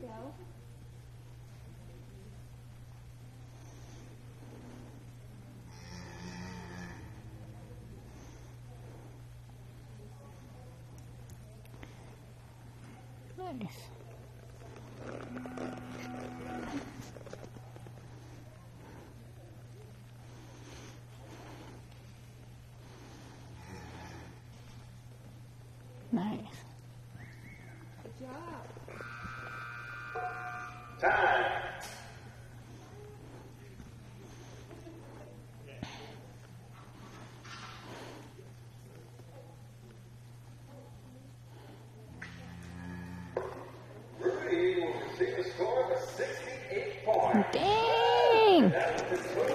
go. Nice. Nice. Time. Rudy will receive a score of 68 points. Damn.